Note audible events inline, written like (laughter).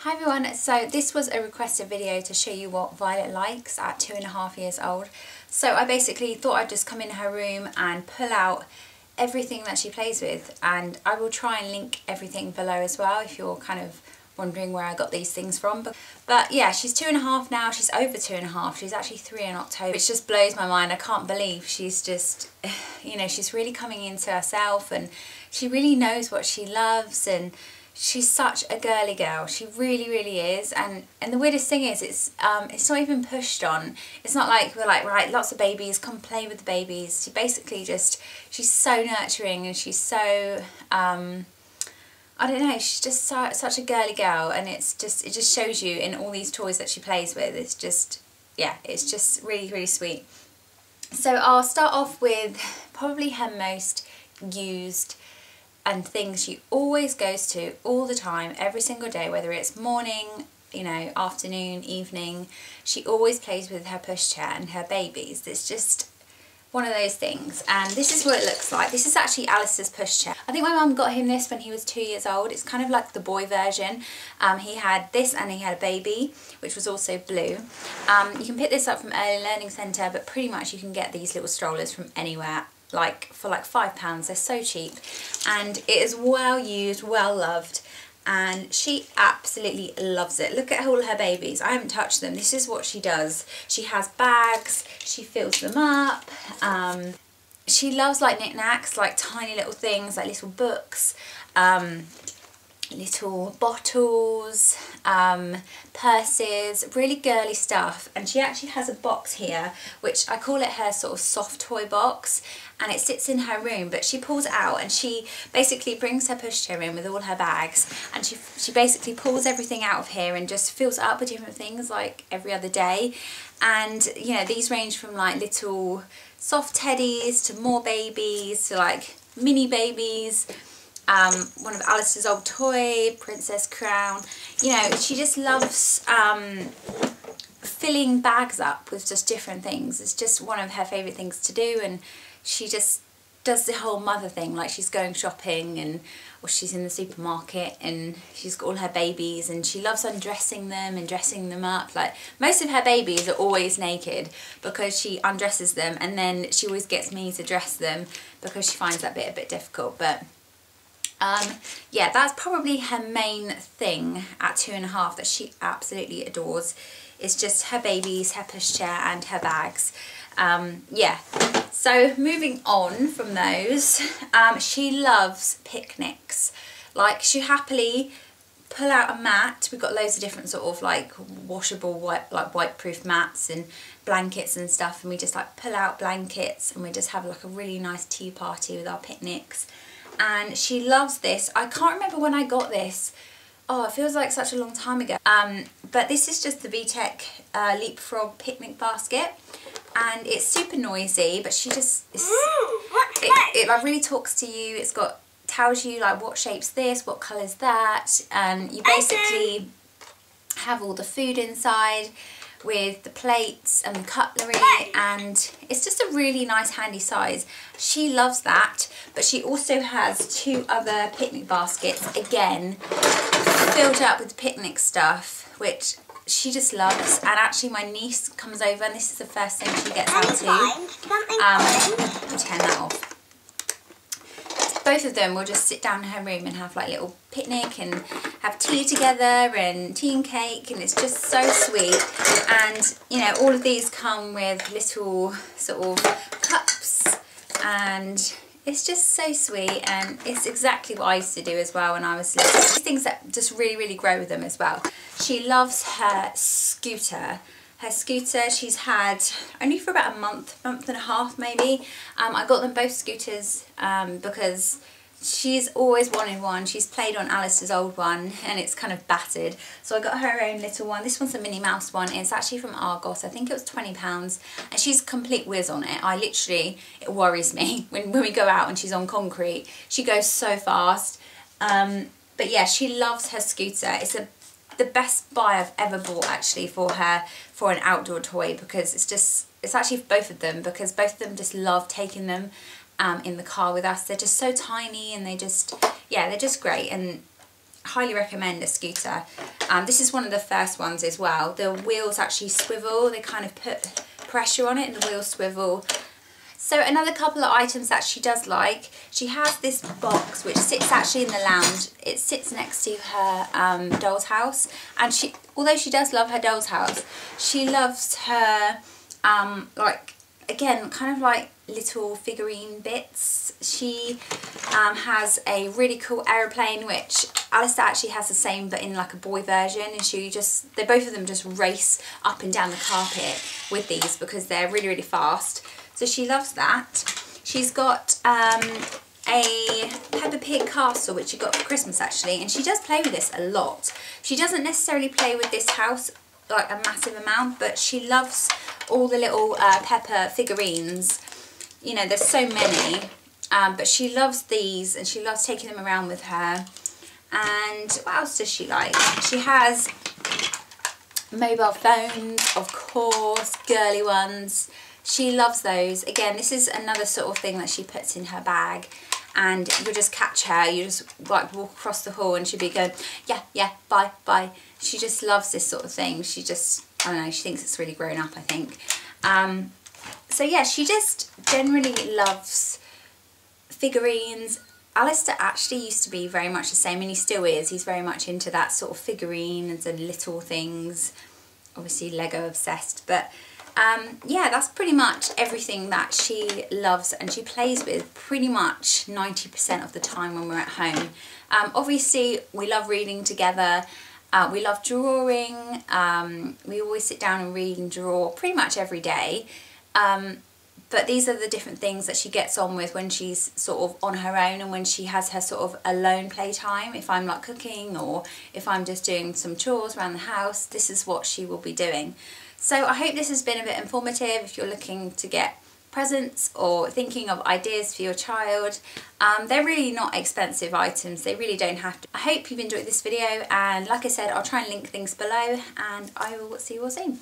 Hi everyone, so this was a requested video to show you what Violet likes at two and a half years old. So I basically thought I'd just come in her room and pull out everything that she plays with and I will try and link everything below as well if you're kind of wondering where I got these things from. But, but yeah, she's two and a half now, she's over two and a half, she's actually three in October, which just blows my mind. I can't believe she's just, (sighs) you know, she's really coming into herself and she really knows what she loves and she's such a girly girl. She really really is. And and the weirdest thing is it's um it's not even pushed on. It's not like we're like right lots of babies come play with the babies. She basically just she's so nurturing and she's so um I don't know she's just so, such a girly girl. And it's just it just shows you in all these toys that she plays with. It's just yeah it's just really really sweet. So I'll start off with probably her most used and things she always goes to all the time, every single day, whether it's morning, you know, afternoon, evening. She always plays with her pushchair and her babies. It's just one of those things. And this is what it looks like. This is actually Alice's pushchair I think my mum got him this when he was two years old. It's kind of like the boy version. Um, he had this and he had a baby which was also blue. Um, you can pick this up from Early Learning Centre but pretty much you can get these little strollers from anywhere like for like five pounds they're so cheap. And it is well used well loved and she absolutely loves it. Look at all her babies. I haven't touched them. This is what she does. She has bags. She fills them up. Um, she loves like knickknacks like tiny little things like little books. Um, little bottles, um, purses, really girly stuff. And she actually has a box here, which I call it her sort of soft toy box. And it sits in her room, but she pulls it out and she basically brings her pushchair in with all her bags. And she, she basically pulls everything out of here and just fills up with different things like every other day. And, you know, these range from like little soft teddies to more babies to like mini babies um, one of Alice's old toy, Princess Crown. You know, she just loves um, filling bags up with just different things. It's just one of her favourite things to do and she just does the whole mother thing, like she's going shopping and or she's in the supermarket and she's got all her babies and she loves undressing them and dressing them up. Like most of her babies are always naked because she undresses them and then she always gets me to dress them because she finds that bit a bit difficult. But um, yeah, that's probably her main thing at two and a half that she absolutely adores. It's just her babies, her pushchair and her bags. Um, yeah, so moving on from those, um, she loves picnics. Like she happily pull out a mat. We've got loads of different sort of like washable, white, like white-proof mats and blankets and stuff. And we just like pull out blankets and we just have like a really nice tea party with our picnics and she loves this. I can't remember when I got this. Oh, it feels like such a long time ago. Um, but this is just the VTech uh, Leapfrog picnic basket. And it's super noisy, but she just, it, it like really talks to you. It's got, tells you like what shape's this, what colour's that. And you basically have all the food inside with the plates and the cutlery and it's just a really nice handy size. She loves that but she also has two other picnic baskets again filled up with picnic stuff which she just loves and actually my niece comes over and this is the first thing she gets out to. Um, that both of them will just sit down in her room and have like little picnic and have tea together and tea and cake and it's just so sweet and you know all of these come with little sort of cups and it's just so sweet and it's exactly what I used to do as well when I was little. Things that just really really grow with them as well. She loves her scooter her scooter she's had only for about a month, month and a half maybe. Um, I got them both scooters um, because she's always wanted one. She's played on Alice's old one and it's kind of battered. So I got her own little one. This one's a Minnie Mouse one. It's actually from Argos. I think it was £20 and she's complete whiz on it. I literally, it worries me (laughs) when, when we go out and she's on concrete. She goes so fast. Um, but yeah, she loves her scooter. It's a the best buy I've ever bought actually for her for an outdoor toy because it's just it's actually both of them because both of them just love taking them um, in the car with us they're just so tiny and they just yeah they're just great and highly recommend a scooter. Um, this is one of the first ones as well. The wheels actually swivel, they kind of put pressure on it and the wheels swivel. So another couple of items that she does like, she has this box which sits actually in the lounge. It sits next to her um, doll's house and she, although she does love her doll's house, she loves her um, like again, kind of like little figurine bits. She um, has a really cool aeroplane, which Alistair actually has the same, but in like a boy version. And she just, they both of them just race up and down the carpet with these because they're really, really fast. So she loves that. She's got um, a Peppa Pig castle, which she got for Christmas actually, and she does play with this a lot. She doesn't necessarily play with this house like a massive amount, but she loves all the little uh, Peppa figurines. You know, there's so many, um, but she loves these and she loves taking them around with her. And what else does she like? She has mobile phones, of course, girly ones. She loves those. Again, this is another sort of thing that she puts in her bag and you just catch her, you just like walk across the hall and she'll be going, yeah, yeah, bye, bye. She just loves this sort of thing. She just, I don't know, she thinks it's really grown up, I think. Um, so yeah, she just generally loves figurines. Alistair actually used to be very much the same and he still is. He's very much into that sort of figurines and little things. Obviously Lego obsessed, but um, yeah, that's pretty much everything that she loves and she plays with pretty much 90% of the time when we're at home. Um, obviously, we love reading together. Uh, we love drawing. Um, we always sit down and read and draw pretty much every day. Um, but these are the different things that she gets on with when she's sort of on her own and when she has her sort of alone playtime. If I'm not cooking or if I'm just doing some chores around the house, this is what she will be doing. So I hope this has been a bit informative if you're looking to get presents or thinking of ideas for your child. Um, they're really not expensive items, they really don't have to. I hope you've enjoyed this video and like I said, I'll try and link things below and I will see you all soon.